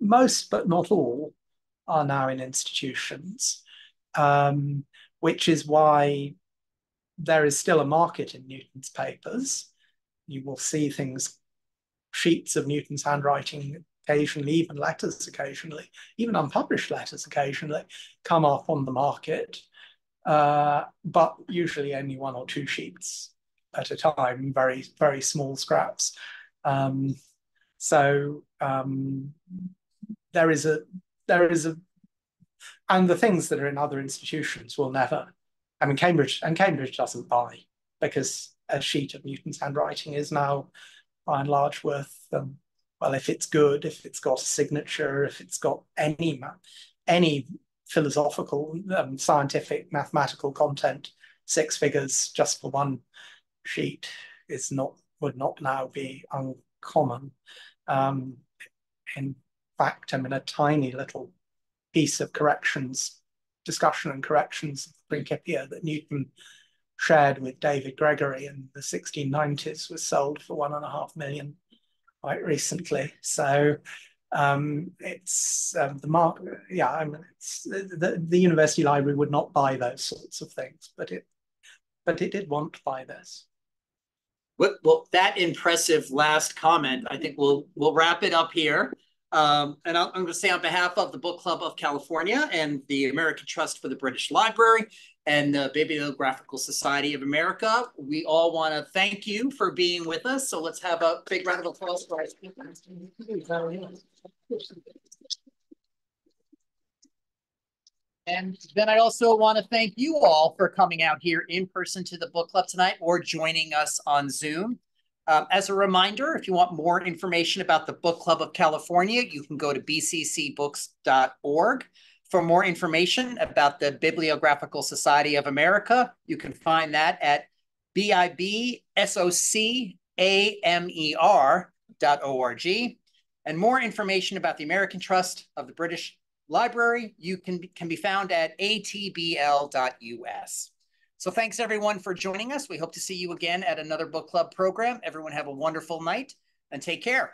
most but not all are now in institutions. Um, which is why there is still a market in Newton's papers. You will see things, sheets of Newton's handwriting occasionally, even letters occasionally, even unpublished letters occasionally come up on the market, uh, but usually only one or two sheets at a time, very, very small scraps. Um, so um, there is a, there is a and the things that are in other institutions will never. I mean, Cambridge and Cambridge doesn't buy because a sheet of Newton's handwriting is now, by and large, worth um, well, if it's good, if it's got a signature, if it's got any any philosophical, um, scientific, mathematical content, six figures just for one sheet is not would not now be uncommon. Um, in fact, I mean, a tiny little piece of corrections, discussion and corrections of Principia that Newton shared with David Gregory in the 1690s was sold for one and a half million quite recently. So um, it's um, the mark. Yeah, I mean, it's the, the university library would not buy those sorts of things, but it but it did want to buy this. Well, well, that impressive last comment. I think we'll we'll wrap it up here. Um, and I'm going to say on behalf of the Book Club of California and the American Trust for the British Library and the Bibliographical Society of America, we all want to thank you for being with us. So let's have a big round of applause for our speakers. And then I also want to thank you all for coming out here in person to the book club tonight or joining us on Zoom. Um, as a reminder, if you want more information about the Book Club of California, you can go to bccbooks.org. For more information about the Bibliographical Society of America, you can find that at bibsocamer.org. And more information about the American Trust of the British Library, you can, can be found at atbl.us. So thanks everyone for joining us. We hope to see you again at another book club program. Everyone have a wonderful night and take care.